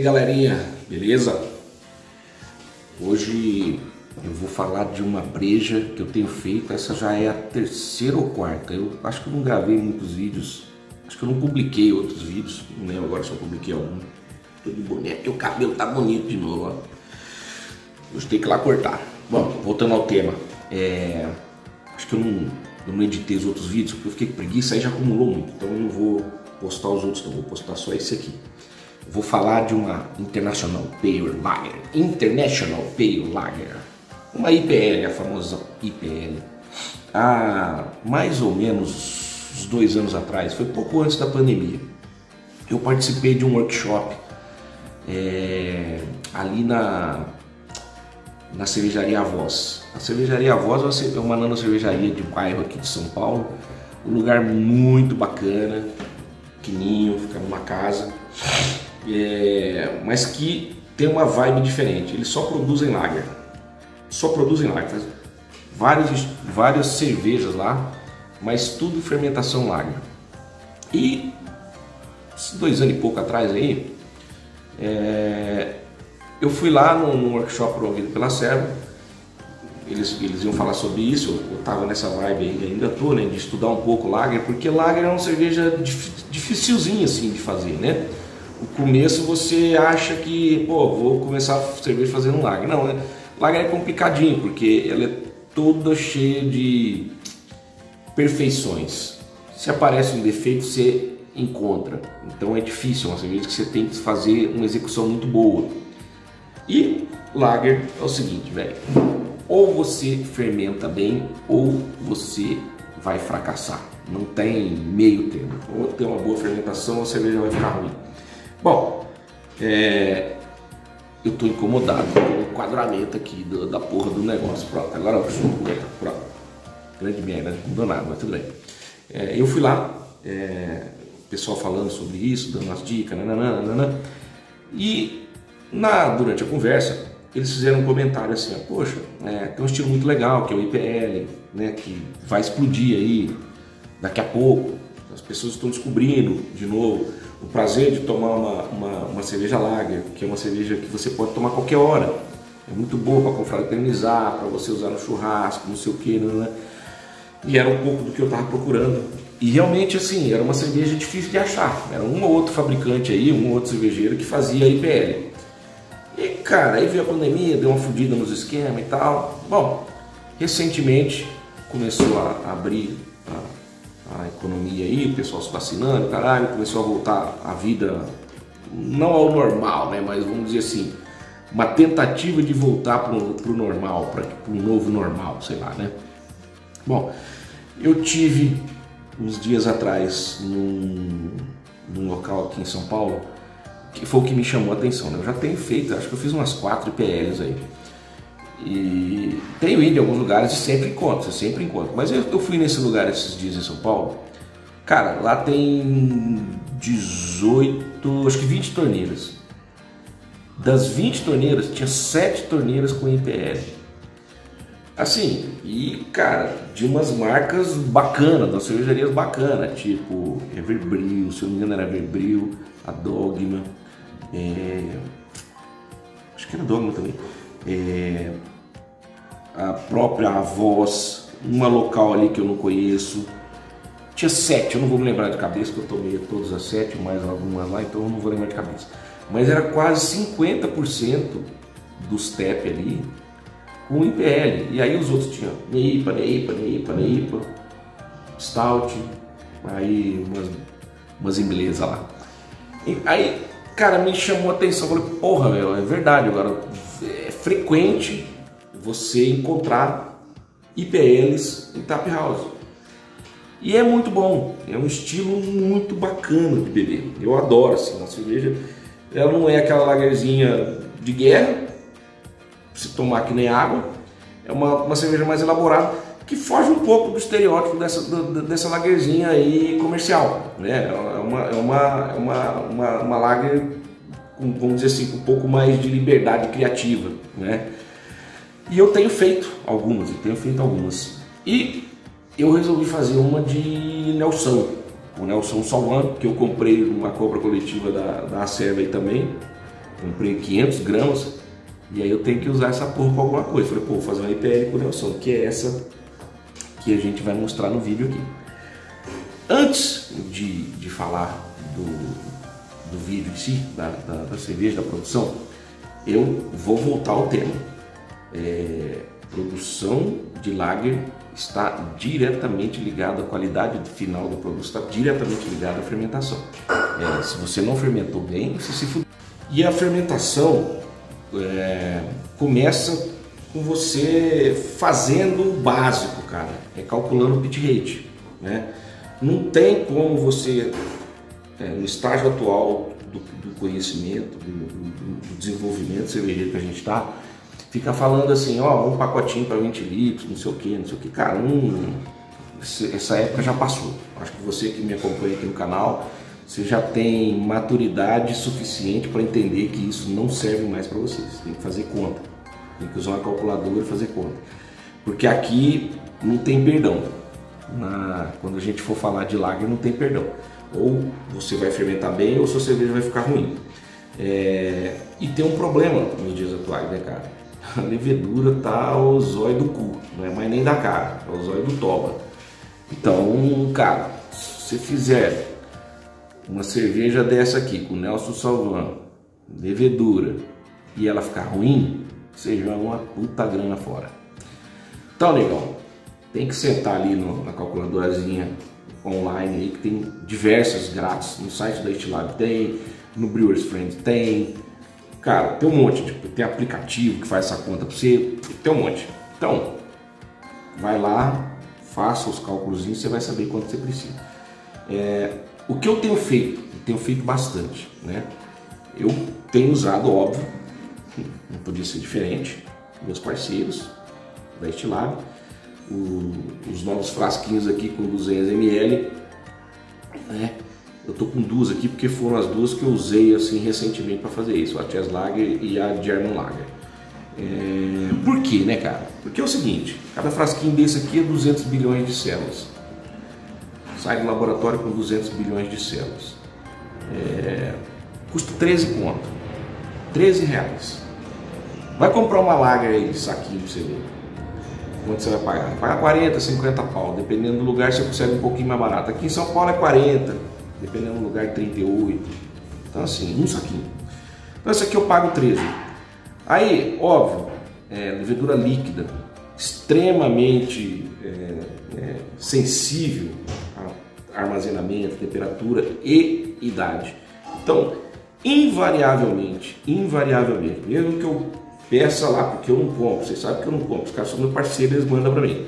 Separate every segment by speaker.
Speaker 1: aí galerinha, beleza? Hoje eu vou falar de uma breja que eu tenho feito, essa já é a terceira ou quarta. Eu acho que eu não gravei muitos vídeos, acho que eu não publiquei outros vídeos, não lembro agora se eu publiquei algum. Tudo bonito, e o cabelo tá bonito de novo, ó. Hoje tem que ir lá cortar. Bom, voltando ao tema, é... acho que eu não, eu não editei os outros vídeos porque eu fiquei preguiça, aí já acumulou muito, então eu não vou postar os outros, eu vou postar só esse aqui. Vou falar de uma International Pale Lager. International Pale Lager. Uma IPL, a famosa IPL. Há mais ou menos dois anos atrás, foi pouco antes da pandemia, eu participei de um workshop é, ali na, na cervejaria Voz. A cervejaria Voz é uma nano cervejaria de bairro aqui de São Paulo. Um lugar muito bacana, pequenininho, fica numa casa é, mas que tem uma vibe diferente. Eles só produzem lager, só produzem lager. Várias, várias cervejas lá, mas tudo fermentação lager. E dois anos e pouco atrás aí, é, eu fui lá no, workshop promovido pela Serva. Eles, eles iam falar sobre isso, eu estava nessa vibe aí, ainda tô, né, de estudar um pouco lager, porque lager é uma cerveja dificilzinha assim de fazer, né? O começo você acha que, pô, vou começar a cerveja fazendo lager. Não, né? lager é complicadinho, porque ela é toda cheia de perfeições. Se aparece um defeito, você encontra. Então é difícil, é uma cerveja que você tem que fazer uma execução muito boa. E lager é o seguinte, velho. Ou você fermenta bem, ou você vai fracassar. Não tem meio termo. Ou tem uma boa fermentação, ou a cerveja vai ficar ruim. Bom, é, eu estou incomodado com o enquadramento aqui do, da porra do negócio. Pronto, agora eu pronto. Grande merda, não mudou nada, mas tudo bem. É, eu fui lá, é, pessoal falando sobre isso, dando umas dicas, nananana, nanana, e na, durante a conversa eles fizeram um comentário assim, poxa, é, tem um estilo muito legal, que é o IPL, né, que vai explodir aí daqui a pouco, as pessoas estão descobrindo de novo o prazer de tomar uma, uma, uma, cerveja lager, que é uma cerveja que você pode tomar qualquer hora. É muito boa para confraternizar, para você usar no churrasco, não sei o que, né? E era um pouco do que eu estava procurando. E realmente, assim, era uma cerveja difícil de achar. Era um ou outro fabricante aí, um ou outro cervejeiro que fazia IPL. E, cara, aí veio a pandemia, deu uma fodida nos esquemas e tal. Bom, recentemente começou a abrir a economia aí, o pessoal se vacinando, caralho, começou a voltar a vida, não ao normal, né, mas vamos dizer assim, uma tentativa de voltar para o normal, para um novo normal, sei lá, né. Bom, eu tive uns dias atrás num, num local aqui em São Paulo, que foi o que me chamou a atenção, né? eu já tenho feito, acho que eu fiz umas quatro IPLs aí, e tenho ido em alguns lugares e sempre encontro, sempre encontro. Mas eu, eu, fui nesse lugar esses dias em São Paulo. Cara, lá tem 18, acho que 20 torneiras. Das 20 torneiras, tinha 7 torneiras com IPL. Assim, e cara, de umas marcas bacanas, das cervejarias bacanas, tipo Everbril, se eu não me engano era Everbril, a Dogma, é... acho que era Dogma também é, a própria voz, uma local ali que eu não conheço. Tinha sete, eu não vou me lembrar de cabeça, que eu tomei todas as sete, mais algumas lá, então eu não vou lembrar de cabeça. Mas era quase 50% dos TEP ali com IPL. E aí os outros tinham NEIPA, NEIPA, NEIPA, NEIPA, Stout, aí umas, umas inglesas lá. E aí, cara, me chamou a atenção. Falei, porra, meu, é verdade. Agora, é frequente você encontrar IPLs em tap house. E é muito bom, é um estilo muito bacana de beber. Eu adoro assim, a cerveja. Ela não é aquela lagerzinha de guerra, se tomar que nem água. É uma, uma cerveja mais elaborada que foge um pouco do estereótipo dessa, dessa lagerzinha aí comercial. Né? É uma, é uma, é uma, uma, uma lager com, vamos dizer assim, um pouco mais de liberdade criativa, né? E eu tenho feito algumas, eu tenho feito algumas. E eu resolvi fazer uma de Nelson, o Nelson Salvan, que eu comprei numa compra coletiva da, da Acerva aí também. Comprei 500 gramas e aí eu tenho que usar essa porra para alguma coisa. Falei, pô, vou fazer uma IPL com o Nelson, que é essa que a gente vai mostrar no vídeo aqui. Antes de, de falar do, do vídeo em si, da, da, da cerveja, da produção, eu vou voltar ao tema. É, produção de lager está diretamente ligado à qualidade final do produto, está diretamente ligado à fermentação. É, se você não fermentou bem, você se fudeu. E a fermentação é, começa com você fazendo o básico, cara, é calculando o pit rate, né? Não tem como você, é, no estágio atual do, do conhecimento, do, do, do, desenvolvimento cervejeiro que a gente está, ficar falando assim, ó, um pacotinho para 20 litros, não sei o que, não sei o que, cara, hum, essa época já passou. Acho que você que me acompanha aqui no canal você já tem maturidade suficiente para entender que isso não serve mais para você. Você tem que fazer conta, tem que usar uma calculadora e fazer conta. Porque aqui não tem perdão. Na, quando a gente for falar de lager, não tem perdão. Ou você vai fermentar bem ou sua cerveja vai ficar ruim. É, e tem um problema nos dias atuais, né, cara? A levedura tá ao zóio do cu, não é mais nem da cara, é o zóio do toba. Então, cara, se fizer uma cerveja dessa aqui, com Nelson Salvan, levedura, e ela ficar ruim, você joga uma puta grana fora. Então, negão, tem que sentar ali no, na calculadorazinha online aí, que tem diversas grátis. No site da Estilab tem, no Brewers Friends tem. Cara, tem um monte, tipo, tem aplicativo que faz essa conta para você, tem um monte. Então, vai lá, faça os cálculos, você vai saber quanto você precisa. É, o que eu tenho feito? Eu tenho feito bastante, né? Eu tenho usado, óbvio, não podia ser diferente, meus parceiros da Estilab, os novos frasquinhos aqui com 200 ml, né? Eu tô com duas aqui porque foram as duas que eu usei assim recentemente para fazer isso, a Chess Lager e a German Lager. É... Por quê, né, cara? Porque é o seguinte, cada frasquinho desse aqui é 200 bilhões de células sai do laboratório com 200 bilhões de células. É, custa 13 conto, 13 reais. Vai comprar uma lager aí, saquinho pra você ver. Quanto você vai pagar? Paga 40, 50 pau. Dependendo do lugar, você consegue um pouquinho mais barato. Aqui em São Paulo é 40, dependendo do lugar, 38. Então, assim, um saquinho. Então, esse aqui eu pago 13. Aí, óbvio, é, levedura líquida, extremamente é, é, sensível armazenamento, temperatura e idade. Então, invariavelmente, invariavelmente, mesmo que eu peça lá, porque eu não compro, vocês sabem que eu não compro, os caras são meu parceiro, eles mandam para mim.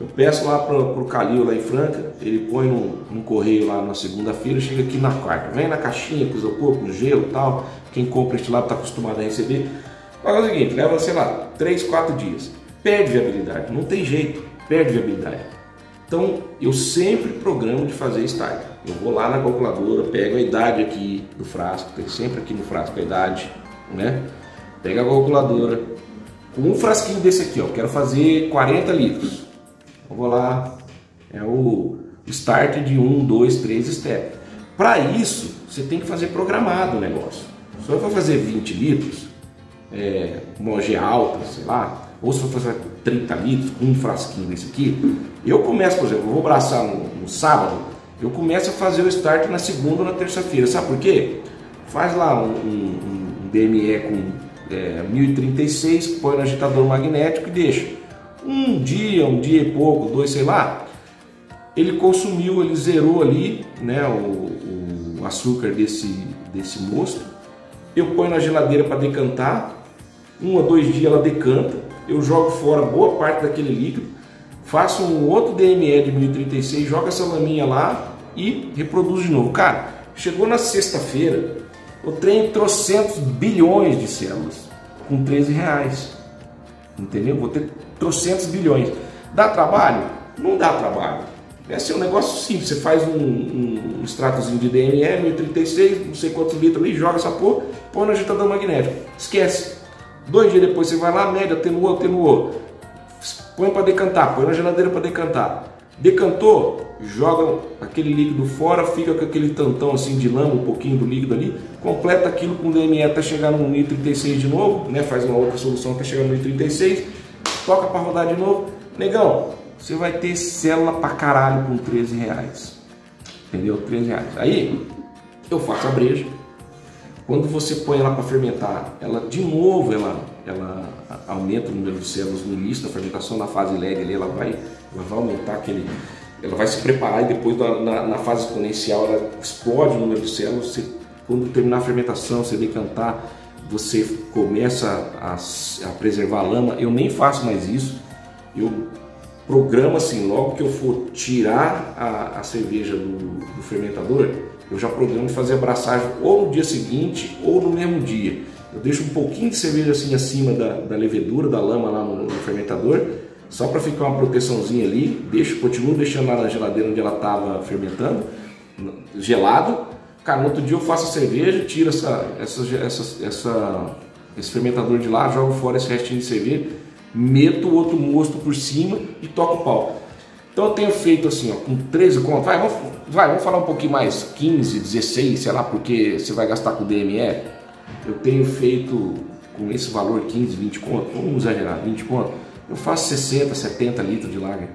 Speaker 1: Eu peço lá para o Calil lá em Franca, ele põe no, correio lá na segunda-feira, chega aqui na quarta, vem na caixinha com isopor, com gelo e tal, quem compra este lado está acostumado a receber. Mas é o seguinte, leva, sei lá, 3, 4 dias, perde viabilidade, não tem jeito, perde viabilidade. Então eu sempre programo de fazer start. Eu vou lá na calculadora, pego a idade aqui do frasco, tem sempre aqui no frasco a idade, né? Pega a calculadora, com um frasquinho desse aqui, ó, quero fazer 40 litros. Vou lá, é o start de 1, 2, 3 step. Para isso, você tem que fazer programado o negócio. Se eu for fazer 20 litros, é, uma OG alta, sei lá, ou se for fazer 30 litros, um frasquinho desse aqui, eu começo, por exemplo, eu vou braçar no, no sábado, eu começo a fazer o start na segunda ou na terça-feira. Sabe por quê? Faz lá um, um, um DME com é, 1036, põe no agitador magnético e deixa. Um dia, um dia e pouco, dois, sei lá, ele consumiu, ele zerou ali né, o, o açúcar desse, desse mosto. Eu ponho na geladeira para decantar, um a dois dias ela decanta, eu jogo fora boa parte daquele líquido, faço um outro DME de 1036, jogo essa laminha lá e reproduzo de novo. Cara, chegou na sexta-feira, o trem trocentos bilhões de células com 13 reais. Entendeu? Vou ter trocentos bilhões. Dá trabalho? Não dá trabalho. É assim, um negócio simples. Você faz um, um, um extratozinho de DME, 1036, não sei quantos litros ali, joga essa porra, põe no agitador magnético. Esquece. Dois dias depois você vai lá, média, atenuou, atenuou. Põe para decantar, põe na geladeira para decantar. Decantou, joga aquele líquido fora, fica com aquele tantão assim de lama, um pouquinho do líquido ali, completa aquilo com DME até chegar no 1,36 de novo, né? faz uma outra solução até chegar no 1,36, toca para rodar de novo. Negão, você vai ter célula pra caralho com 13 reais. Entendeu? 13 reais. Aí eu faço a breja. Quando você põe ela para fermentar, ela de novo ela, ela aumenta o número de células no início da fermentação, na fase lag ali, ela vai, ela vai aumentar aquele. Ela vai se preparar e depois na, na fase exponencial ela explode o número de células. Você, quando terminar a fermentação, você decantar, você começa a, a preservar a lama. Eu nem faço mais isso. Eu programa assim, logo que eu for tirar a, a cerveja do, do, fermentador, eu já programo de fazer a abraçagem ou no dia seguinte ou no mesmo dia. Eu deixo um pouquinho de cerveja assim acima da, da levedura, da lama lá no, no fermentador, só para ficar uma proteçãozinha ali, deixo, continuo deixando lá na geladeira onde ela estava fermentando, gelado. Cara, no outro dia eu faço a cerveja, tiro essa, essa, essa, essa, esse fermentador de lá, jogo fora esse restinho de cerveja, meto o outro mosto por cima e toco o pau. Então eu tenho feito assim, ó, com 13 contas, vai vamos, vai, vamos falar um pouquinho mais, 15, 16, sei lá, porque você vai gastar com DME. Eu tenho feito com esse valor 15, 20 conto, vamos exagerar, 20 conto, eu faço 60, 70 litros de lager.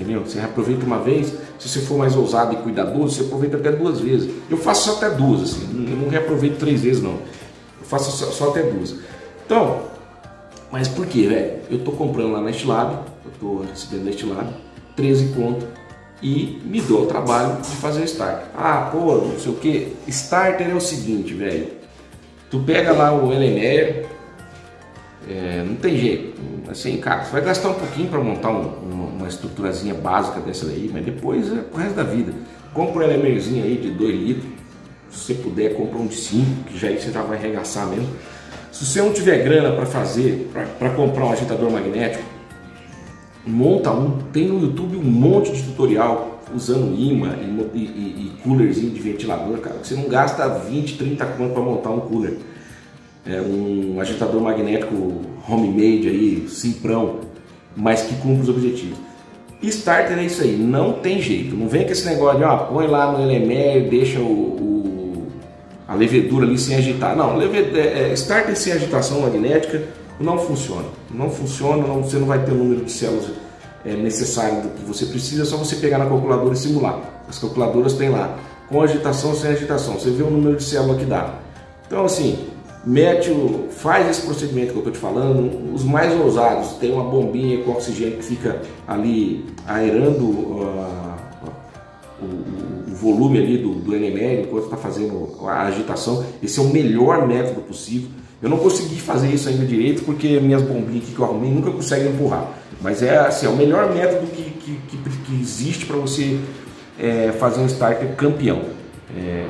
Speaker 1: Entendeu? Você aproveita uma vez, se você for mais ousado e cuidadoso, você aproveita até duas vezes. Eu faço só até duas, assim, eu não reaproveito três vezes não. Eu faço só, só até duas. Então, mas por quê, velho? Eu tô comprando lá na Estilab, eu tô recebendo na Estilab, 13 conto e me dou o trabalho de fazer o starter. Ah, pô, não sei o que. Starter é o seguinte, velho. Tu pega lá o Elemeyer, é, não tem jeito. Assim, cara, você vai gastar um pouquinho para montar um, uma, estruturazinha básica dessa daí, mas depois é pro resto da vida. Compra um Elemeierzinho aí de 2 litros. Se você puder, compra um de 5, que já aí você já vai arregaçar mesmo. Se você não tiver grana para fazer, para comprar um agitador magnético, monta um. Tem no YouTube um monte de tutorial usando imã e, e, e coolerzinho de ventilador, cara. Você não gasta 20, 30 conto para montar um cooler. É um agitador magnético homemade aí, simprão, mas que cumpre os objetivos. Starter é isso aí, não tem jeito. Não vem com esse negócio de, ó, põe lá no LMR, deixa o, o a levedura ali sem agitar. Não, é, é starter sem agitação magnética não funciona. Não funciona, não, você não vai ter o número de células é, necessário do que você precisa, é só você pegar na calculadora e simular. As calculadoras têm lá, com agitação, sem agitação, você vê o número de células que dá. Então assim, mete o, faz esse procedimento que eu estou te falando, os mais ousados, tem uma bombinha com oxigênio que fica ali aerando uh, o, o, volume ali do, do NMR enquanto está fazendo a agitação. Esse é o melhor método possível. Eu não consegui fazer isso ainda direito porque minhas bombinhas que eu arrumei nunca conseguem empurrar. Mas é assim, é o melhor método que, que, que, que existe para você é, fazer um starter campeão. É,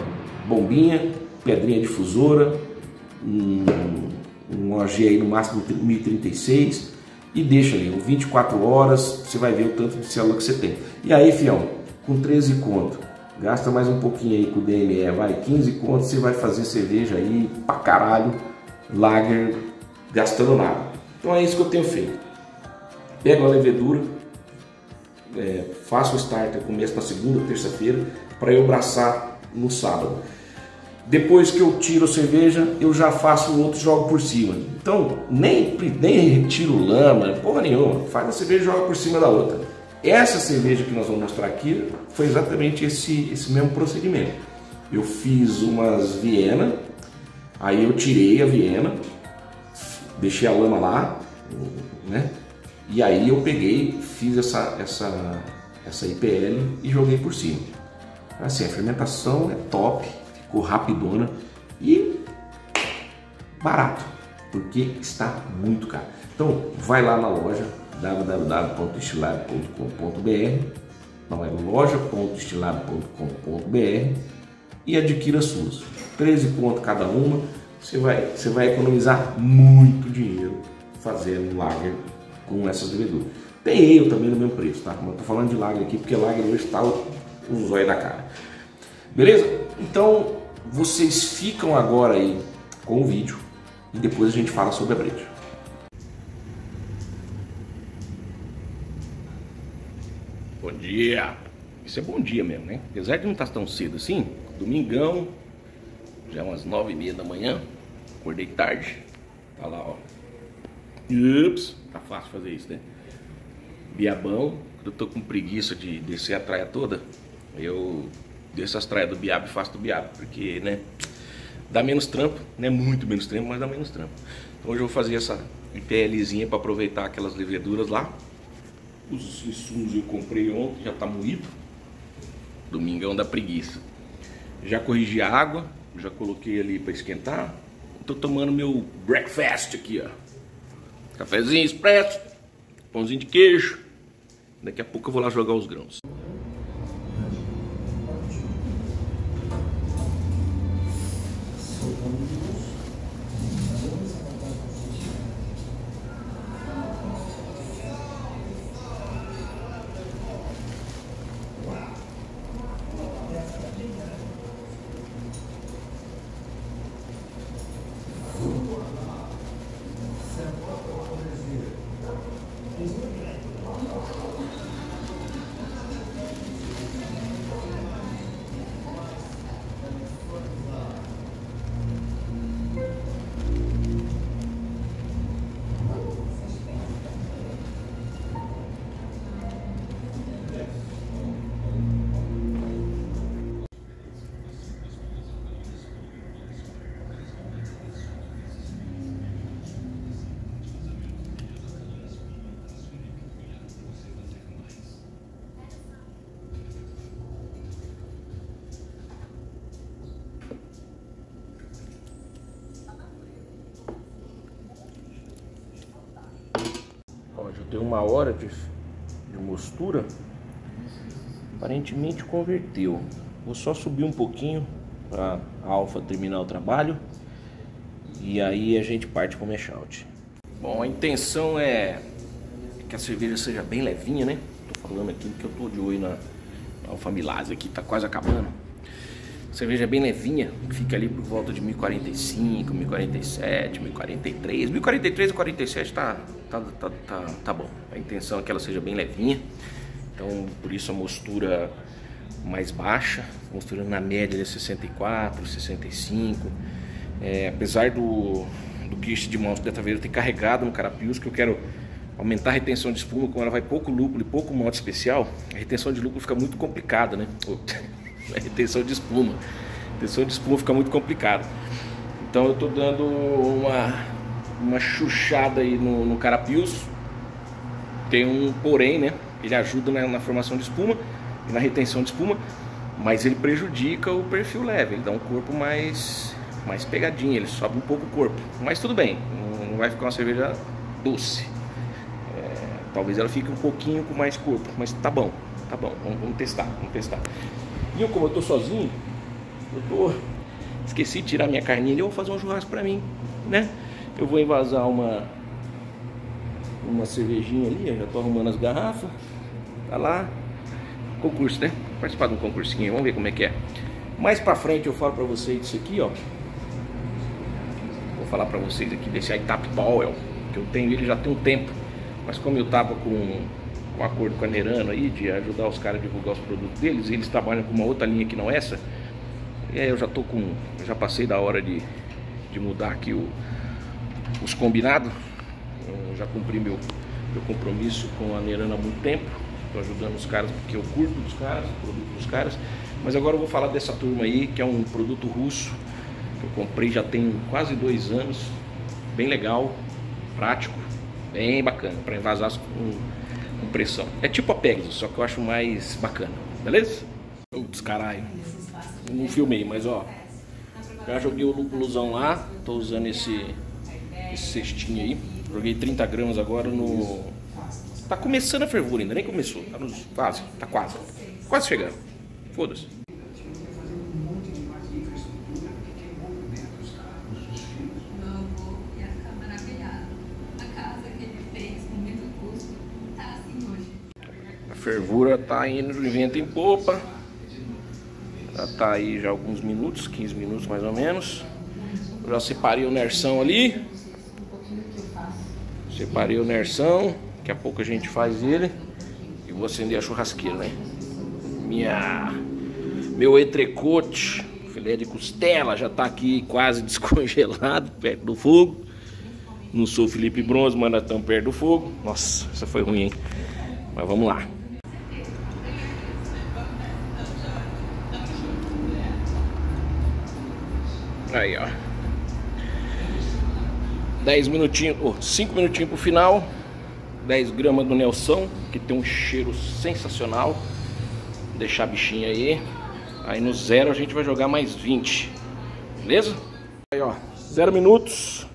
Speaker 1: bombinha, pedrinha difusora, um, um OG aí no máximo 1036 e deixa ali, 24 horas, você vai ver o tanto de célula que você tem. E aí, fião, com 13 conto. Gasta mais um pouquinho aí com o DME, vai 15 conto, você vai fazer cerveja aí pra caralho, lager, gastando nada. Então é isso que eu tenho feito. Pego a levedura, é, faço o starter, começo na segunda, terça-feira, para eu abraçar no sábado. Depois que eu tiro a cerveja, eu já faço outro jogo por cima. Então, nem, nem retiro lama, porra nenhuma. Faz a cerveja e joga por cima da outra. Essa cerveja que nós vamos mostrar aqui foi exatamente esse, esse mesmo procedimento. Eu fiz umas Viena, aí eu tirei a Viena, deixei a lama lá, né? E aí eu peguei, fiz essa, essa, essa IPL e joguei por cima. Assim, a fermentação é top, ficou rapidona e barato, porque está muito caro. Então vai lá na loja, www.estilab.com.br, não é loja.estilab.com.br e adquira suas. 13 pontos cada uma, você vai, você vai economizar muito dinheiro fazendo lager com essas leveduras. Tem eu também no mesmo preço, tá? Como eu tô falando de lager aqui, porque lager hoje está o, o zóio da cara. Beleza? Então, vocês ficam agora aí com o vídeo e depois a gente fala sobre a breja. Bom dia. Isso é bom dia mesmo, né? Apesar de não estar tão cedo assim, domingão, já é umas nove e meia da manhã, acordei tarde, tá lá, ó. Ups, tá fácil fazer isso, né? Biabão, eu tô com preguiça de descer a traia toda, eu desço as traias do biabo e faço do biabo, porque, né, dá menos trampo, né, muito menos trampo, mas dá menos trampo. Então hoje eu vou fazer essa IPLzinha para aproveitar aquelas leveduras lá, os insumos eu comprei ontem, já tá moído. Domingão da preguiça. Já corrigi a água, já coloquei ali para esquentar. Tô tomando meu breakfast aqui, ó. Cafezinho expresso, pãozinho de queijo. Daqui a pouco eu vou lá jogar os grãos. Uma hora de, de mostura, aparentemente converteu. Vou só subir um pouquinho para a alfa terminar o trabalho e aí a gente parte com o mesh out. Bom, a intenção é que a cerveja seja bem levinha, né? Tô falando aqui que eu tô de olho na, na alfa milase aqui, tá quase acabando. A cerveja bem levinha, fica ali por volta de 1045, 1047, 1043. 1043 e 47 tá, tá, tá, tá, tá bom. A intenção é que ela seja bem levinha. Então, por isso a mostura mais baixa, mostura na média de 64, 65. É, apesar do, do guiche de mãos dessa vez ter carregado no carapios, que eu quero aumentar a retenção de espuma, como ela vai pouco lúpulo e pouco modo especial, a retenção de lúpulo fica muito complicada, né? A retenção de espuma. Retenção de espuma fica muito complicado. Então eu estou dando uma, uma chuchada aí no, no carapios. Tem um porém, né? Ele ajuda na, na, formação de espuma e na retenção de espuma, mas ele prejudica o perfil leve. Ele dá um corpo mais, mais pegadinho, ele sobe um pouco o corpo. Mas tudo bem, não vai ficar uma cerveja doce. É, talvez ela fique um pouquinho com mais corpo, mas tá bom, tá bom. Vamos, vamos testar, vamos testar. E como eu tô sozinho, eu tô. Esqueci de tirar minha carninha ali, eu vou fazer um churrasco pra mim, né? Eu vou envasar uma. Uma cervejinha ali, eu já tô arrumando as garrafas. Tá lá. Concurso, né? Participar de um concursinho, vamos ver como é que é. Mais pra frente eu falo pra vocês disso aqui, ó. Vou falar pra vocês aqui desse Itap Powell, que eu tenho ele já tem um tempo. Mas como eu tava com um acordo com a Nerano aí de ajudar os caras a divulgar os produtos deles. eles trabalham com uma outra linha que não é essa. E aí eu já tô com. Já passei da hora de, de mudar aqui o, os combinados. Já cumpri meu, meu compromisso com a Nerano há muito tempo. Estou ajudando os caras porque eu curto dos caras, o produto dos caras. Mas agora eu vou falar dessa turma aí, que é um produto russo que eu comprei já tem quase dois anos. Bem legal, prático, bem bacana para envasar com pressão. É tipo a Pegasus, só que eu acho mais bacana, beleza? Putz, caralho. Não filmei, mas ó. Já joguei o lúpulozão lá. Tô usando esse, esse cestinho aí. Joguei 30 gramas agora no. Tá começando a fervura ainda, nem começou. Tá nos... quase, tá quase. Quase chegando. Foda-se. Fervura tá indo de vento em popa. Já tá aí já alguns minutos, 15 minutos mais ou menos. Já separei o Nersão ali. Separei o Nersão. Daqui a pouco a gente faz ele. E Vou acender a churrasqueira, né? Minha... Meu entrecote, filé de costela, já tá aqui quase descongelado, perto do fogo. Não sou Felipe Bronze, mas estamos perto do fogo. Nossa, essa foi ruim, hein? Mas vamos lá. Aí, ó. 10 minutinhos, oh, 5 minutinhos pro final. 10 gramas do Nelson, que tem um cheiro sensacional. Vou deixar a bichinha aí. Aí no zero a gente vai jogar mais 20. Beleza? Aí, ó. 0 minutos.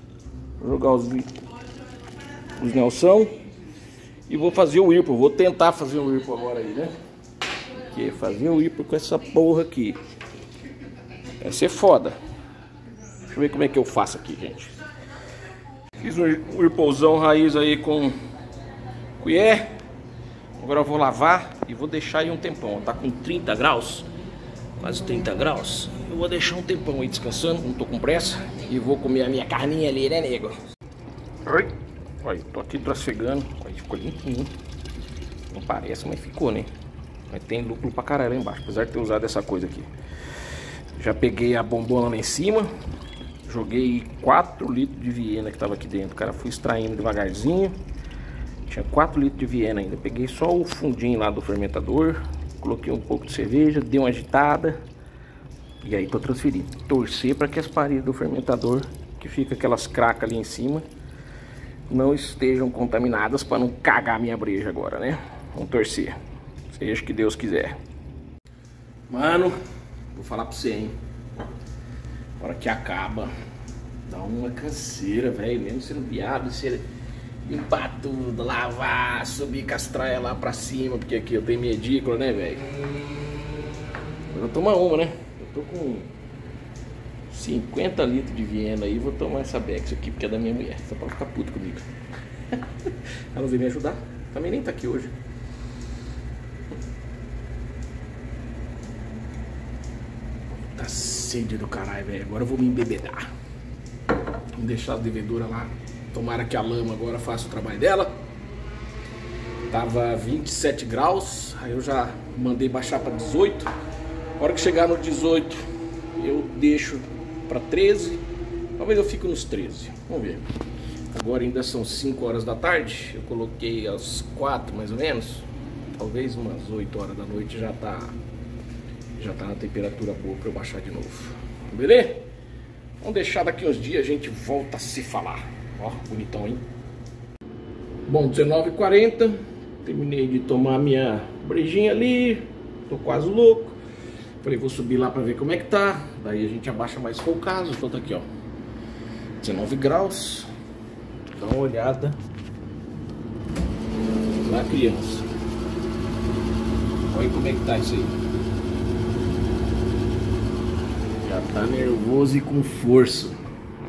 Speaker 1: Vou jogar os, os Nelson. E vou fazer o Whirlpool. Vou tentar fazer o Whirlpool agora aí, né? Porque fazer o Whirlpool com essa porra aqui. Vai ser foda. Deixa eu ver como é que eu faço aqui, gente. Fiz um Whirlpoolzão raiz aí com colher. Agora eu vou lavar e vou deixar aí um tempão. Tá com 30 graus, quase 30 graus. Eu vou deixar um tempão aí descansando, não tô com pressa. E vou comer a minha carninha ali, né, nego? Oi. Olha, tô aqui trasfegando. Olha, ficou limpinho. Não parece, mas ficou, né? Mas tem lucro pra caralho lá embaixo, apesar de ter usado essa coisa aqui. Já peguei a bombona lá em cima. Joguei 4 litros de Viena que tava aqui dentro. Cara, fui extraindo devagarzinho. Tinha 4 litros de Viena ainda. Peguei só o fundinho lá do fermentador. Coloquei um pouco de cerveja, dei uma agitada. E aí tô transferindo. Torcer para que as paredes do fermentador, que fica aquelas cracas ali em cima, não estejam contaminadas para não cagar minha breja agora, né? Vamos torcer. Seja o que Deus quiser. Mano, vou falar pra você, hein? Hora que acaba, dá uma canseira, velho. Mesmo sendo viado, você limpar tudo, lavar, subir castraia lá pra cima, porque aqui eu tenho medícula, né, velho? Vou tomar uma, né? Eu tô com 50 litros de Viena aí, vou tomar essa Bex aqui, porque é da minha mulher. Só pra ficar puto comigo. Ela veio me ajudar. Também nem tá aqui hoje. Tá sede do caralho, velho. Agora eu vou me embebedar. Vamos deixar a devedora lá. Tomara que a lama agora faça o trabalho dela. Tava 27 graus, aí eu já mandei baixar para 18. A hora que chegar no 18, eu deixo para 13. Talvez eu fique nos 13. Vamos ver. Agora ainda são 5 horas da tarde. Eu coloquei às 4 mais ou menos. Talvez umas 8 horas da noite já tá já tá na temperatura boa para eu baixar de novo. Beleza? Vamos deixar daqui uns dias a gente volta a se falar. Ó, bonitão, hein? Bom, 19h40. Terminei de tomar minha brejinha ali. Tô quase louco. Falei, vou subir lá pra ver como é que tá. Daí a gente abaixa mais for o caso. Então tá aqui, ó. 19 graus. Dá uma olhada. Lá, criança. Olha como é que tá isso aí. Já tá nervoso e com força.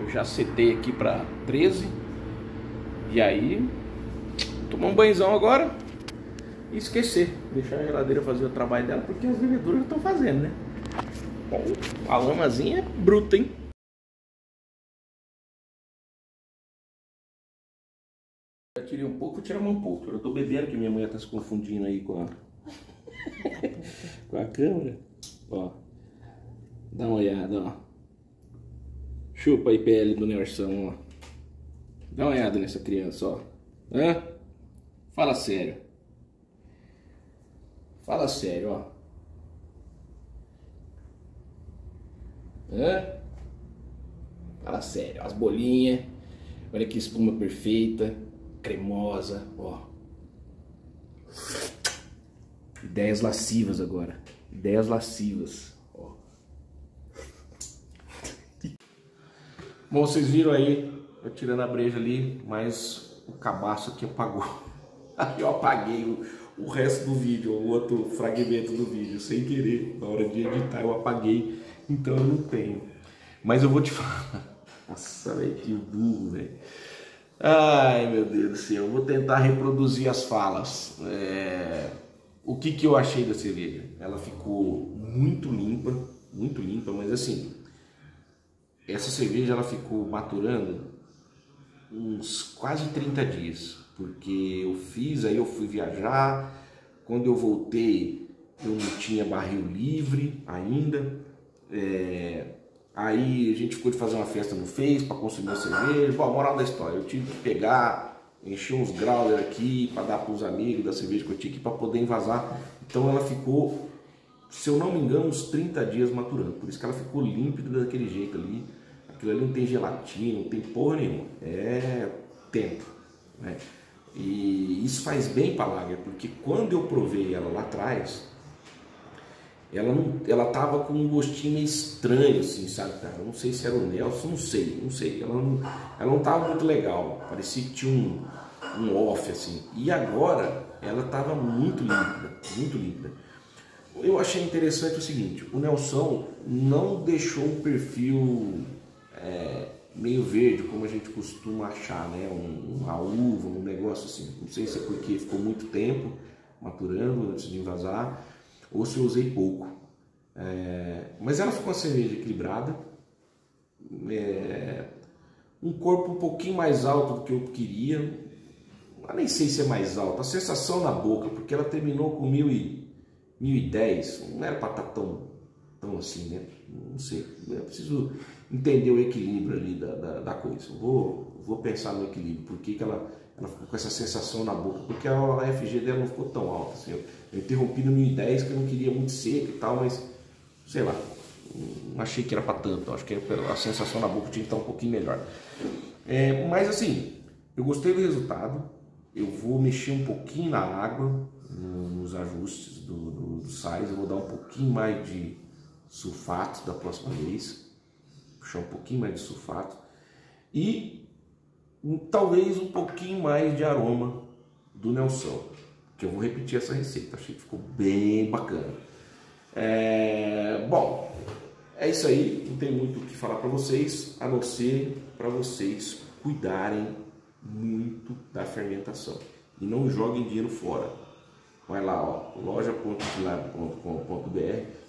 Speaker 1: Eu já setei aqui pra 13. E aí, tomar um banhozão agora e esquecer. Deixar a geladeira fazer o trabalho dela, porque as leveduras estão fazendo, né? Bom, a lamazinha é bruta, hein? Já tirei um pouco, tirar um pouco. Eu tô bebendo que minha mulher tá se confundindo aí com a, com a câmera. Ó, dá uma olhada, ó. Chupa aí pele do Nelson, ó. Dá uma olhada nessa criança, ó. Hã? Fala sério. Fala sério, ó. Hã? Fala sério. As bolinhas. Olha que espuma perfeita. Cremosa, ó. Ideias lascivas agora. Ideias lascivas. Ó. Bom, vocês viram aí, eu tirando a breja ali, mas o cabaço aqui apagou. Aí eu apaguei o, o resto do vídeo, o outro fragmento do vídeo, sem querer. Na hora de editar eu apaguei, então eu não tenho. Mas eu vou te falar. Nossa, velho, que burro, velho. Ai, meu Deus do céu. Eu vou tentar reproduzir as falas. É... O que, que eu achei da cerveja? Ela ficou muito limpa, muito limpa, mas assim, essa cerveja ela ficou maturando uns quase 30 dias, porque eu fiz, aí eu fui viajar, quando eu voltei, eu não tinha barril livre ainda. É, aí a gente ficou de fazer uma festa no Face para consumir a cerveja. Bom, moral da história, eu tive que pegar, encher uns growler aqui para dar para os amigos da cerveja que eu tinha aqui para poder envasar. Então ela ficou, se eu não me engano, uns 30 dias maturando. Por isso que ela ficou límpida daquele jeito ali. Aquilo ali não tem gelatina, não tem porra nenhuma. É tempo. Né? E isso faz bem para a Lager, porque quando eu provei ela lá atrás, ela não, ela tava com um gostinho estranho, assim, sabe, cara? Não sei se era o Nelson, não sei, não sei. Ela não, ela não tava muito legal, parecia que tinha um, um off, assim. E agora, ela tava muito límpida, muito límpida. Eu achei interessante o seguinte, o Nelson não deixou um perfil é, meio verde, como a gente costuma achar, né? Um, uma uva, um negócio assim. Não sei se é porque ficou muito tempo maturando antes de invasar, ou se eu usei pouco. É, mas ela ficou uma cerveja equilibrada, é, um corpo um pouquinho mais alto do que eu queria, eu nem sei se é mais alto, a sensação na boca, porque ela terminou com e, 1010, não era para estar tá tão, tão assim, né? Não sei, eu preciso entender o equilíbrio ali da, da, da coisa. vou, vou pensar no equilíbrio, por que, que ela, ela ficou com essa sensação na boca, porque a, FG dela não ficou tão alta. Assim, eu, eu interrompi no 1010 que eu não queria muito seco e tal, mas sei lá, não achei que era para tanto, acho que a sensação na boca tinha que estar um pouquinho melhor. É, mas assim, eu gostei do resultado, eu vou mexer um pouquinho na água, nos ajustes do, do, do sais, eu vou dar um pouquinho mais de sulfato da próxima vez, puxar um pouquinho mais de sulfato e talvez um pouquinho mais de aroma do Nelson, que eu vou repetir essa receita, achei que ficou bem bacana. É, bom, é isso aí, não tem muito o que falar para vocês, a não ser para vocês cuidarem muito da fermentação e não joguem dinheiro fora. Vai lá, ó, loja.lab.com.br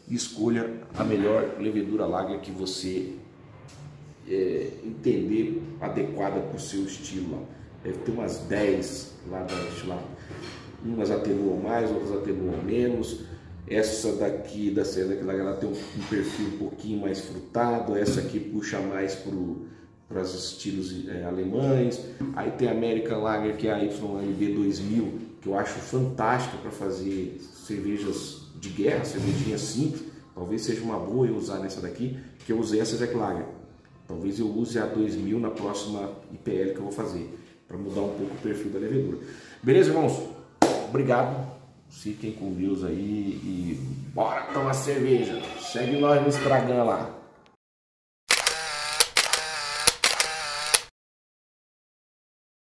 Speaker 1: e escolha a melhor levedura lager que você é, entender adequada para o seu estilo. Deve ter umas 10 lá da lá. Umas atenuam mais, outras atenuam menos. Essa daqui da César que ela tem um, um, perfil um pouquinho mais frutado. Essa aqui puxa mais para os estilos é, alemães. Aí tem a American Lager que é a YLB 2000 que eu acho fantástica para fazer cervejas de guerra, cervejinha simples. Talvez seja uma boa eu usar nessa daqui, que eu usei essa Jack Lager. Talvez eu use a 2000 na próxima IPL que eu vou fazer, para mudar um pouco o perfil da levedura. Beleza, irmãos? Obrigado. Fiquem com Deus aí e bora tomar cerveja. Segue nós no Instagram lá.